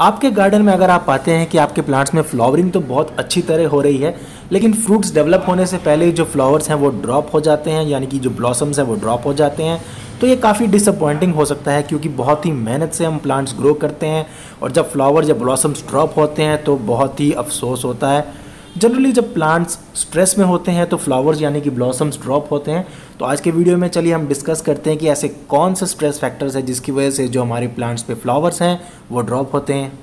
आपके गार्डन में अगर आप पाते हैं कि आपके प्लांट्स में फ्लावरिंग तो बहुत अच्छी तरह हो रही है, लेकिन फ्रूट्स डेवलप होने से पहले जो फ्लावर्स हैं वो ड्रॉप हो जाते हैं, यानी कि जो ब्लॉसम्स हैं वो ड्रॉप हो जाते हैं। तो ये काफ़ी डिसअपॉइंटिंग हो सकता है क्योंकि बहुत ही मेहनत से हम प्लांट्स ग्रो करते हैं और जब फ्लावर या ब्लॉसम्स ड्रॉप होते हैं तो बहुत ही अफसोस होता है। जनरली जब प्लांट्स स्ट्रेस में होते हैं तो फ्लावर्स यानी कि ब्लॉसम्स ड्रॉप होते हैं। तो आज के वीडियो में चलिए हम डिस्कस करते हैं कि ऐसे कौन से स्ट्रेस फैक्टर्स हैं जिसकी वजह से जो हमारे प्लांट्स पे फ्लावर्स हैं, वो ड्रॉप होते हैं।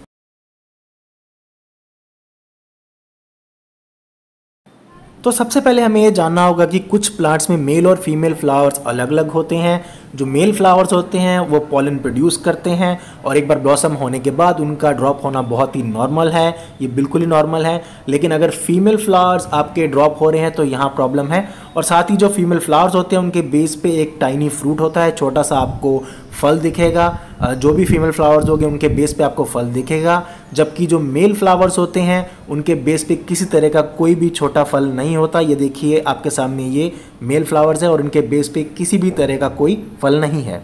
तो सबसे पहले हमें ये जानना होगा कि कुछ प्लांट्स में मेल और फीमेल फ्लावर्स अलग अलग होते हैं। जो मेल फ्लावर्स होते हैं, वो पॉलन प्रोड्यूस करते हैं और एक बार ब्लॉसम होने के बाद उनका ड्रॉप होना बहुत ही नॉर्मल है, ये बिल्कुल ही नॉर्मल है। लेकिन अगर फीमेल फ्लावर्स आपके ड्रॉप हो रहे हैं तो यहाँ प्रॉब्लम है। और साथ ही जो फीमेल फ्लावर्स होते हैं, उनके बेस पे एक टाइनी फ्रूट होता है, छोटा सा आपको फल दिखेगा। जो भी फीमेल फ्लावर्स होंगे, उनके बेस पे आपको फल दिखेगा। जबकि जो मेल फ्लावर्स होते हैं, उनके बेस पे किसी तरह का कोई भी छोटा फल नहीं होता। ये देखिए, आपके सामने ये मेल फ्लावर्स है और उनके बेस पे किसी भी तरह का कोई फल नहीं है।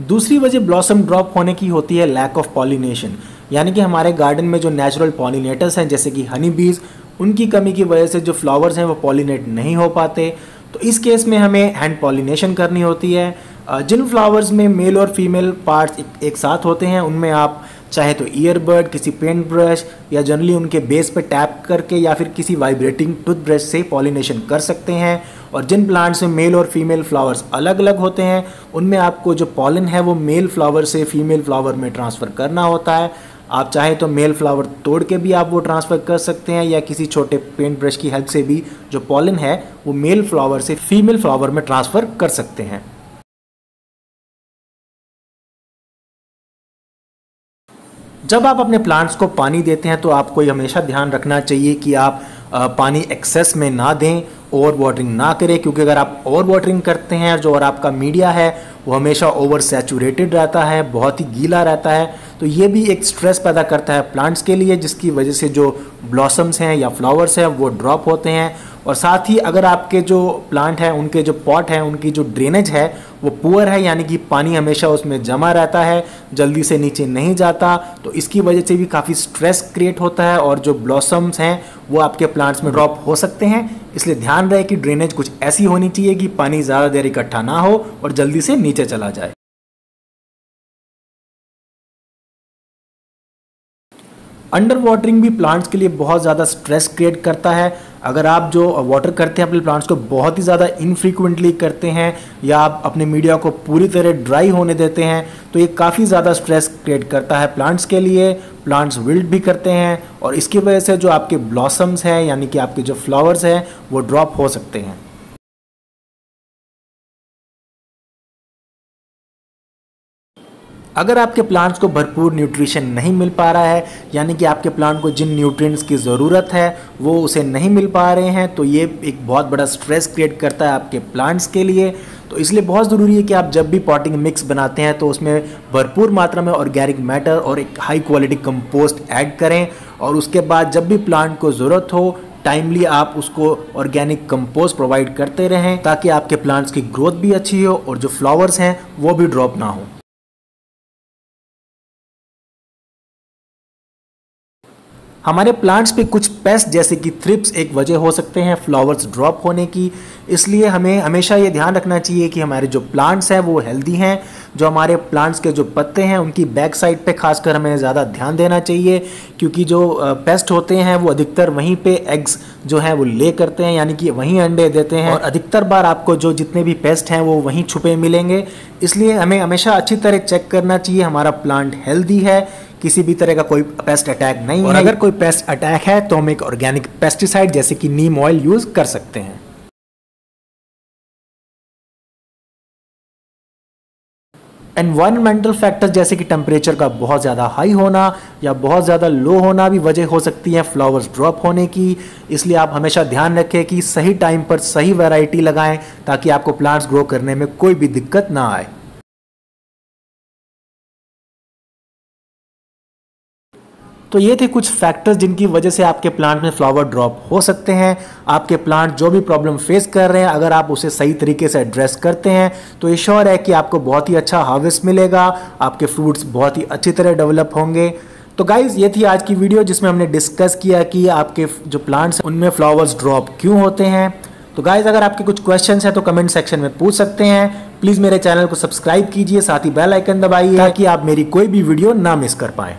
दूसरी वजह ब्लॉसम ड्रॉप होने की होती है लैक ऑफ़ पॉलिनेशन यानी कि हमारे गार्डन में जो नेचुरल पॉलिनेटर्स हैं जैसे कि हनी बीज उनकी कमी की वजह से जो फ्लावर्स हैं वो पॉलिनेट नहीं हो पाते। तो इस केस में हमें हैंड पॉलिनेशन करनी होती है। जिन फ्लावर्स में मेल और फीमेल पार्ट्स एक, एक साथ होते हैं उनमें आप चाहे तो ईयरबड किसी पेंट ब्रश या जनरली उनके बेस पर टैप करके या फिर किसी वाइब्रेटिंग टूथब्रश से पॉलिनेशन कर सकते हैं। और जिन प्लांट्स में मेल और फीमेल फ्लावर्स अलग अलग होते हैं, उनमें आपको जो पॉलिन है वो मेल फ्लावर से फीमेल फ्लावर में ट्रांसफ़र करना होता है। आप चाहे तो मेल फ्लावर तोड़ के भी आप वो ट्रांसफ़र कर सकते हैं, या किसी छोटे पेंट ब्रश की हेल्प से भी जो पॉलिन है, वो मेल फ्लावर से फीमेल फ्लावर में ट्रांसफ़र कर सकते हैं। जब आप अपने प्लांट्स को पानी देते हैं तो आपको ये हमेशा ध्यान रखना चाहिए कि आप पानी एक्सेस में ना दें ओवर वाटरिंग ना करें, क्योंकि अगर आप ओवर वाटरिंग करते हैं, जो और आपका मीडिया है, वो हमेशा ओवर सेचूरेटेड रहता है, बहुत ही गीला रहता है। तो ये भी एक स्ट्रेस पैदा करता है प्लांट्स के लिए, जिसकी वजह से जो ब्लॉसम्स हैं या फ्लावर्स हैं, वो ड्रॉप होते हैं। और साथ ही अगर आपके जो प्लांट हैं, उनके जो पॉट हैं, उनकी जो ड्रेनेज है, वो पुअर है, यानी कि पानी हमेशा उसमें जमा रहता है, जल्दी से नीचे नहीं जाता तो इसकी वजह से भी काफ़ी स्ट्रेस क्रिएट होता है और जो ब्लॉसम्स हैं, वो आपके प्लांट्स में ड्रॉप हो सकते हैं। इसलिए ध्यान रहे कि ड्रेनेज कुछ ऐसी होनी चाहिए कि पानी ज़्यादा देर इकट्ठा ना हो और जल्दी से नीचे चला जाए। अंडर वाटरिंग भी प्लांट्स के लिए बहुत ज़्यादा स्ट्रेस क्रिएट करता है। अगर आप जो वाटर करते हैं अपने प्लांट्स को बहुत ही ज़्यादा इनफ्रीक्वेंटली करते हैं या आप अपने मीडिया को पूरी तरह ड्राई होने देते हैं तो ये काफ़ी ज़्यादा स्ट्रेस क्रिएट करता है प्लांट्स के लिए। प्लांट्स विल्ड भी करते हैं और इसकी वजह से जो आपके ब्लॉसम्स हैं, यानी कि आपके जो फ्लावर्स हैं, वो ड्रॉप हो सकते हैं। अगर आपके प्लांट्स को भरपूर न्यूट्रिशन नहीं मिल पा रहा है, यानी कि आपके प्लांट को जिन न्यूट्रिएंट्स की ज़रूरत है, वो उसे नहीं मिल पा रहे हैं तो ये एक बहुत बड़ा स्ट्रेस क्रिएट करता है आपके प्लांट्स के लिए। तो इसलिए बहुत ज़रूरी है कि आप जब भी पॉटिंग मिक्स बनाते हैं तो उसमें भरपूर मात्रा में ऑर्गेनिक मैटर और एक हाई क्वालिटी कंपोस्ट ऐड करें और उसके बाद जब भी प्लांट को ज़रूरत हो टाइमली आप उसको ऑर्गेनिक कंपोस्ट प्रोवाइड करते रहें, ताकि आपके प्लांट्स की ग्रोथ भी अच्छी हो और जो फ्लावर्स हैं, वो भी ड्रॉप ना हो। हमारे प्लांट्स पे कुछ पेस्ट जैसे कि थ्रिप्स एक वजह हो सकते हैं फ्लावर्स ड्रॉप होने की। इसलिए हमें हमेशा ये ध्यान रखना चाहिए कि हमारे जो प्लांट्स हैं वो हेल्दी हैं जो हमारे प्लांट्स के जो पत्ते हैं उनकी बैक साइड पे खासकर हमें ज़्यादा ध्यान देना चाहिए क्योंकि जो पेस्ट होते हैं वो अधिकतर वहीं पे एग्स जो हैं वो ले करते हैं यानी कि वहीं अंडे देते हैं। और अधिकतर बार आपको जो जितने भी पेस्ट हैं वो वहीं छुपे मिलेंगे। इसलिए हमें हमेशा अच्छी तरह चेक करना चाहिए हमारा प्लांट हेल्दी है किसी भी तरह का कोई पेस्ट अटैक नहीं और है। अगर कोई पेस्ट अटैक है तो हम एक ऑर्गेनिक पेस्टिसाइड जैसे कि नीम ऑयल यूज़ कर सकते हैं। एनवायरमेंटल फैक्टर्स जैसे कि टेम्परेचर का बहुत ज़्यादा हाई होना या बहुत ज़्यादा लो होना भी वजह हो सकती है फ्लावर्स ड्रॉप होने की। इसलिए आप हमेशा ध्यान रखें कि सही टाइम पर सही वैरायटी लगाएँ ताकि आपको प्लांट्स ग्रो करने में कोई भी दिक्कत ना आए। तो ये थे कुछ फैक्टर्स जिनकी वजह से आपके प्लांट में फ्लावर ड्रॉप हो सकते हैं। आपके प्लांट जो भी प्रॉब्लम फेस कर रहे हैं, अगर आप उसे सही तरीके से एड्रेस करते हैं तो ये श्योर है कि आपको बहुत ही अच्छा हार्वेस्ट मिलेगा, आपके फ्रूट्स बहुत ही अच्छी तरह डेवलप होंगे। तो गाइज़ ये थी आज की वीडियो जिसमें हमने डिस्कस किया कि आपके जो प्लांट्स हैं, उनमें फ्लावर्स ड्रॉप क्यों होते हैं। तो गाइज़ अगर आपके कुछ क्वेश्चंस हैं तो कमेंट सेक्शन में पूछ सकते हैं। प्लीज़ मेरे चैनल को सब्सक्राइब कीजिए, साथ ही बेल आइकन दबाइए, ताकि आप मेरी कोई भी वीडियो ना मिस कर पाएँ।